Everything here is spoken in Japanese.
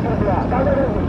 大丈夫です。